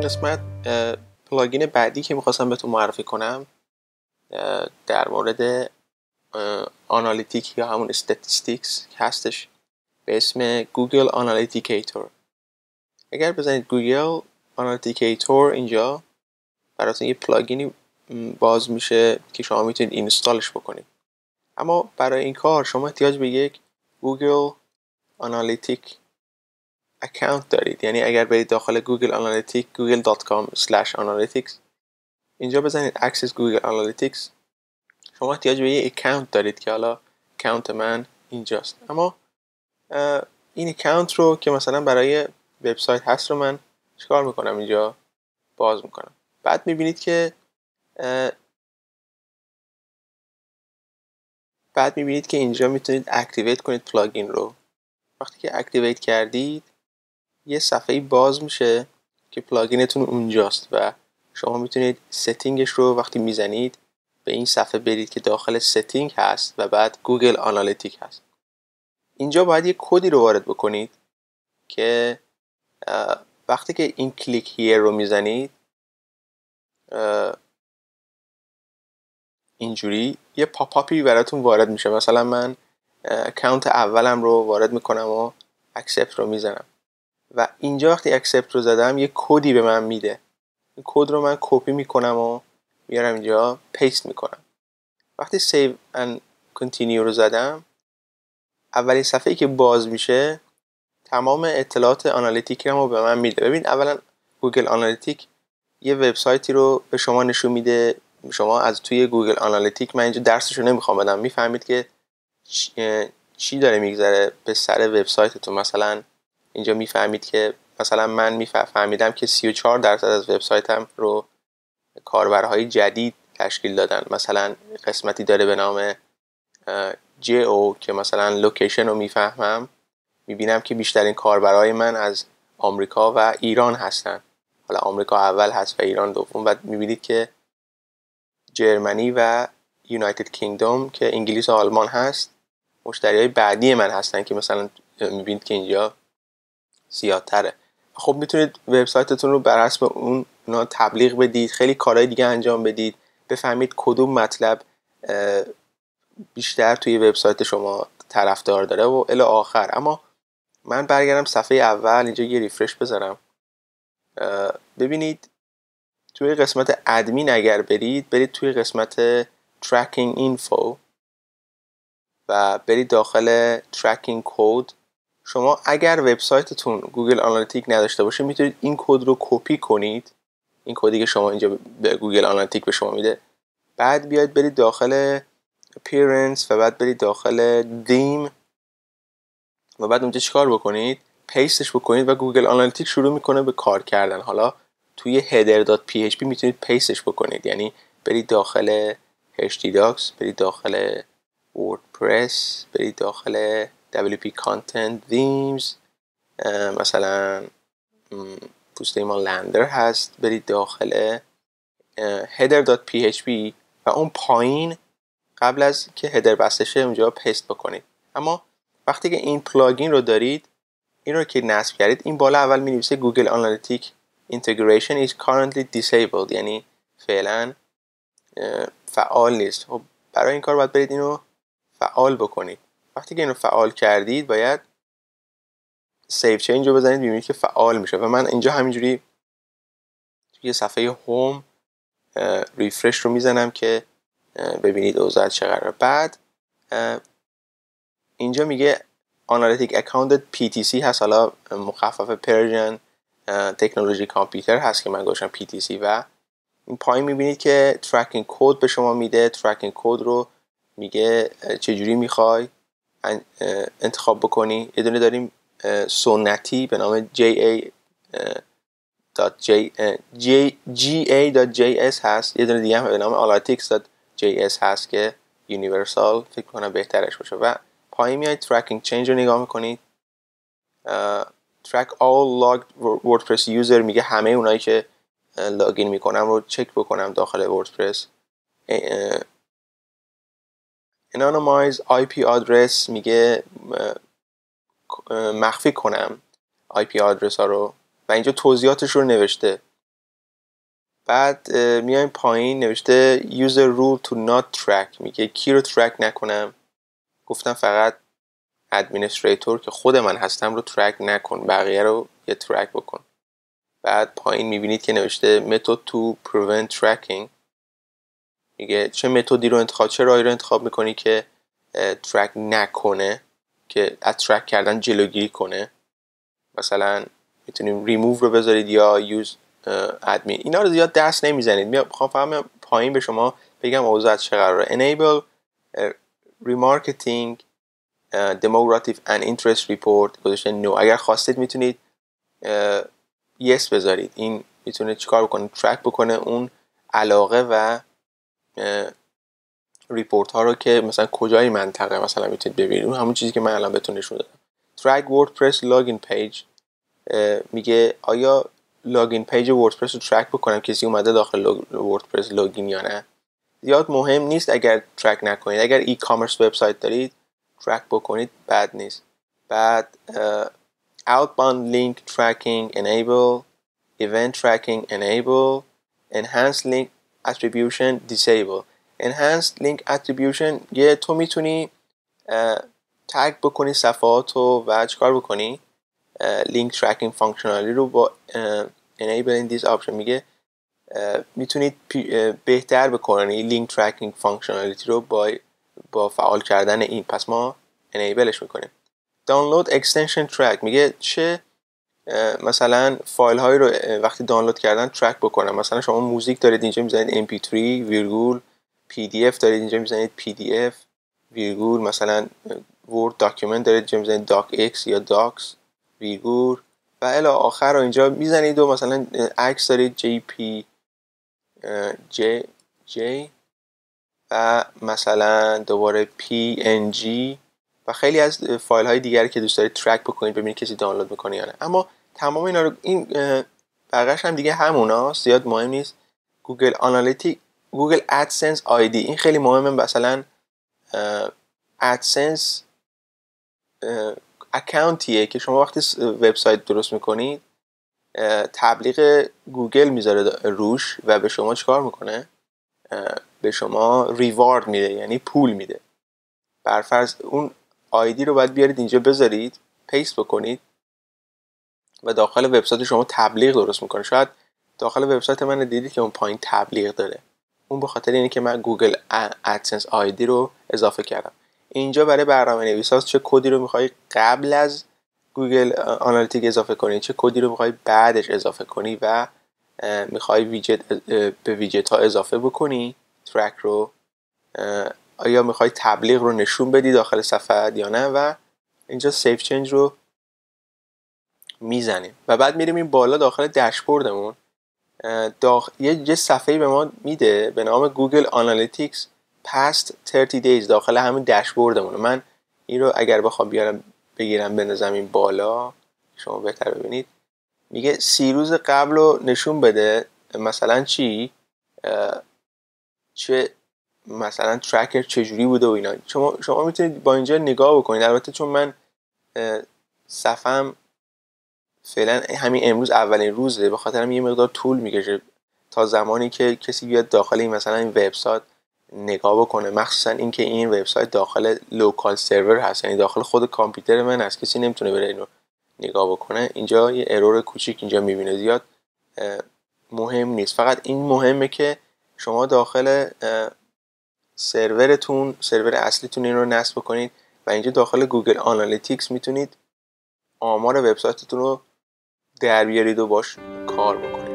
این قسمت plugin بعدی که می‌خواستم بهتون معرفی کنم در مورد analytic یا همون statistics هستش به اسم Google Analyticator. اگر بزنید Google Analyticator اینجا براتون یه plugin ی باز میشه که شما می‌تونید install ش بکنید. اما برای این کار شما احتیاج به یک گوگل analytic account دارید. یعنی اگر برید داخل Google Analytic google.com analytics اینجا بزنید access Google Analytics. شما احتیاج به یه account دارید که حالا account من اینجاست. اما این account رو که مثلا برای وبسایت هست رو من چیکار می‌کنم اینجا؟ باز می‌کنم. بعد می‌بینید که بعد می‌بینید که اینجا می‌تونید activate کنید plugin رو. وقتی که activate کردید یه صفحه باز میشه که plugin تون اونجاست و شما می‌تونید setting ش رو وقتی می‌زنید به این صفحه برید که داخل setting هست و بعد Google Analytic هست. اینجا باید یه کدی رو وارد بکنید که وقتی که این click here رو می‌زنید اینجوری یه popup ی براتون وارد میشه. مثلا من account اولم رو وارد می‌کنم و accept رو می‌زنم. و اینجا وقتی accept رو زدم یه کدی به من میده. این کد رو من کپی می‌کنم و میارم اینجا paste می‌کنم. وقتی save and continue رو زدم اولین صفحه که باز میشه تمام اطلاعات analytic رو به من میده. ببین اولا Google Analytic یه وبسایتی رو به شما نشون میده. شما از توی Google Analytics من اینجا درسش رو نمی‌خوام بدم. می‌فهمید که چی داره میگذره به سر وبسایتتون. مثلا اینجا می‌فهمید که مثلا من میفهمیدم که 34 درصد از وبسایتم رو کاربرهای جدید تشکیل دادن. مثلا قسمتی داره به نام او که مثلا لوکیشن رو می‌فهمم می‌بینم که بیشترین کاربرهای من از آمریکا و ایران هستن. حالا آمریکا اول هست و ایران دوم. و می‌بینید که جرمنی و یونایتد کینگدوم که انگلیس و آلمان هست مشتری های بعدی من هستن که مثلا می‌بینید که اینجا زیادتره. خب می‌تونید وبسایتتون رو بر حسب اون اونا تبلیغ بدید خیلی کارهای دیگه انجام بدید بفهمید کدوم مطلب بیشتر توی وبسایت شما طرفدار داره و الی آخر. اما من برگردم صفحه اول اینجا یه refresh بذارم. ببینید توی قسمت ادمین اگر برید برید توی قسمت tracking info و برید داخل tracking code. شما اگر وبسایتتون Google Analytics نداشته باشه می‌تونید این کد رو کپی کنید. این کدی که شما اینجا به Google Analytics به شما میده. بعد بیاید برید داخل appearance و بعد برید داخل دیم و بعد اونجا چیکار بکنید؟ paste ش بکنید و Google Analytics شروع می‌کنه به کار کردن. حالا توی header.php می‌تونید paste ش بکنید. یعنی برید داخل htdocs برید داخل wordpress برید داخل WP Content Themes. مثلا پوسته ایمان لندر هست برید داخل header.php و اون پایین قبل از که header بسته اونجا paste بکنید. اما وقتی که این plugin رو دارید این رو که نصب کردید این بالا اول می نویسه Google Analytics integration is currently disabled. یعنی فعلا فعال نیست. خب برای این کار باید برید اینو فعال بکنید. وقتی که اینو فعال کردید باید save change رو بزنید ببینید که فعال میشه. و من اینجا همینجوری توی صفحه هوم ریفرش رو می‌زنم که ببینید اوضاع چقدر بعد اینجا میگه آنالیتیک اکانت PTC هست. حالا مخفف پرژن تکنولوژی کامپیوتر هست که من گوشم PTC و این پایین می‌بینید که ترکینگ کد به شما میده. ترکینگ کد رو میگه چجوری می‌خوای انتخاب بکنی. یه دونه داریم سنتی به نام GA GA.js هست. یه دونه دیگه هم به نام analytics.js هست که universal فکر کنم بهترش باشه. و پایین میایید tracking رو نگاه می‌کنید track all logged wordpress user میگه همه اونایی که login می‌کنن رو چک بکنم داخل وردپرس anonymize IP address میگه مخفی کنم. IP address ها رو. و اینجا توضیحاتش رو نوشته. بعد میایم پایین نوشته user role to not track. میگه کی رو track نکنم؟ گفتم فقط administrator که خود من هستم رو track نکن. بقیه رو یه track بکن. بعد پایین می‌بینید که نوشته method to prevent tracking. میگه چه متدی رو انتخاب چه راهی رو انتخاب می‌کنی که ترک نکنه که از کردن جلوگیری کنه. مثلا می‌تونیم ریموو رو بذارید یا یوز ادمین اینا رو زیاد دست نمی‌زنید. می‌خوام فهم پایین به شما بگم اوضاع چه قراره. Enable remarketing demographic and interest report گذاشته نو. اگر خواستید می‌تونید یس بذارید. این می‌تونه چیکار بکنه؟ ترک بکنه اون علاقه و report ها رو که مثلا کجای منطقه مثلا می‌تونید ببینید اون همون چیزی که من الان بهتون نشون دادم. track WordPress login page میگه آیا login page وردپرس رو track بکنم کسی اومده داخل وردپرس login یا نه؟ زیاد مهم نیست اگر track نکنید. اگر e-commerce website دارید track بکنید بد نیست. بعد outbound link tracking enable event tracking enable enhanced link attribution disable. Enhanced link attribution یه تو می‌تونی tag بکنی صفحات رو و چیکار بکنی؟ link tracking functionality رو با enabling this option میگه. می‌تونید بهتر بکنی link tracking functionality رو با با فعال کردن این. پس ما enable ش می‌کنیم. download extension track میگه چه مثلا فایل هایی رو وقتی دانلود کردن track بکنم. مثلا شما موزیک دارید اینجا می‌زنید mp3 ویرگول. Pdf دارید اینجا می‌زنید pdf ویرگول. مثلا Word document دارید اینجا می‌زنید docx یا docs ویرگول. و الی آخر رو اینجا می‌زنید و مثلا عکس دارید jp j j. و مثلا دوباره png و خیلی از فایل های دیگری که دوست دارید track بکنید ببینید کسی دانلود می‌کنه یا نه. اما تمام اینا رو این بقیش هم دیگه هموناست زیاد مهم نیست. Google Analytics Google AdSense ID این خیلی مهمه. مثلا AdSense account یه که شما وقتی وبسایت درست می‌کنید تبلیغ گوگل می‌ذاره روش و به شما چیکار می‌کنه؟ به شما reward میده یعنی پول میده. برفرض اون ID رو باید بیارید اینجا بذارید paste بکنید. و داخل وبسایت شما تبلیغ درست می‌کنه. شاید داخل وبسایت من دیدید که اون پایین تبلیغ داره. اون به خاطر اینه که من Google AdSense ID رو اضافه کردم. اینجا برای برنامه نویساست چه کدی رو می‌خوای قبل از Google Analytics اضافه کنی چه کدی رو می‌خوای بعدش اضافه کنی و می‌خوای widget به widget ها اضافه بکنی track رو آیا می‌خوای تبلیغ رو نشون بدی داخل صفحه یا نه و اینجا save change رو می‌زنیم. و بعد میریم این بالا داخل داشبوردمون. داخ... یه صفحه به ما میده به نام Google Analytics past 30 days داخل همین داشبوردمون. من این رو اگر بخوام بیارم بگیرم بندازم این بالا. شما بهتر ببینید. میگه سی روز قبل رو نشون بده. مثلا چی؟ چه مثلا tracker چجوری بوده و اینا. شما شما می‌تونید با اینجا نگاه بکنید. البته چون من صفم فعلا همین امروز اولین روزه به خاطر یه مقدار طول می‌کشه تا زمانی که کسی بیاد داخل این مثلا این وبسایت نگاه بکنه. مخصوصا اینکه این وبسایت داخل local server هست یعنی داخل خود کامپیوتر من هست. کسی نمی‌تونه بره اینو نگاه بکنه. اینجا یه error کوچیک اینجا می‌بینه زیاد مهم نیست. فقط این مهمه که شما داخل سرورتون سرور اصلیتون این رو نصب کنید و اینجا داخل Google Analytics می‌تونید آمار وبسایتتون رو در بیارید و باش کار بکنید.